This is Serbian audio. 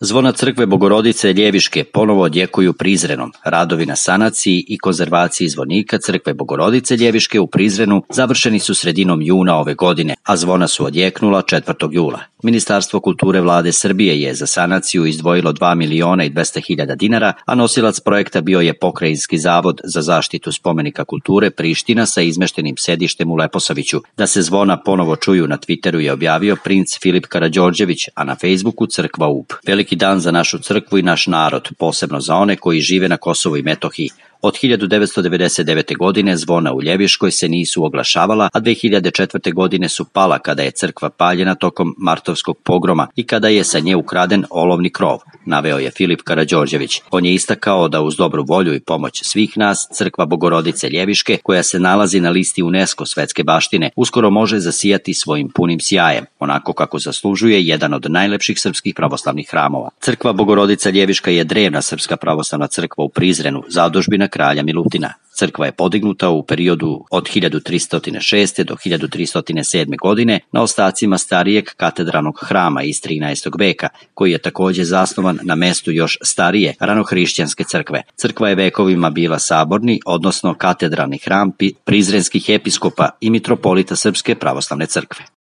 Zvona crkve Bogorodice Ljeviške ponovo odjekuju Prizrenom. Radovi na sanaciji i konzervaciji zvonika crkve Bogorodice Ljeviške u Prizrenu završeni su sredinom juna ove godine, a zvona su odjeknula 4. jula. Ministarstvo kulture vlade Srbije je za sanaciju izdvojilo 2 miliona i 200 hiljada dinara, a nosilac projekta bio je Pokrajinski zavod za zaštitu spomenika kulture Priština sa izmeštenim sedištem u Leposaviću. Da se zvona ponovo čuju na Twitteru je objavio princ Filip Karadžorđević, a na Facebooku crkva UP. Veliki dan za našu crkvu i naš narod, posebno za one koji žive na Kosovu i Metohiji. Od 1999. godine zvona u Ljeviškoj se nisu oglašavala, a 2004. godine su pala kada je crkva paljena tokom martovskog pogroma i kada je sa nje ukraden olovni krov, naveo je Filip Karadžorđević. On je istakao da uz dobru volju i pomoć svih nas, crkva Bogorodice Ljeviške, koja se nalazi na listi UNESCO svetske baštine, uskoro može zasijati svojim punim sjajem, onako kako zaslužuje jedan od najlepših srpskih pravoslavnih hramova. Crkva Bogorodica Ljeviška je drevna srpska pravoslavna crkva u Prizrenu, zadužbina kralja Milutina. Crkva je podignuta u periodu od 1306. do 1307. godine na ostacima starijeg katedralnog hrama iz 13. veka, koji je takođe zasnovan na mestu još starije ranohrišćanske crkve. Crkva je vekovima bila saborni, odnosno katedralni hram prizrenskih episkopa i mitropolita Srpske pravoslavne crkve.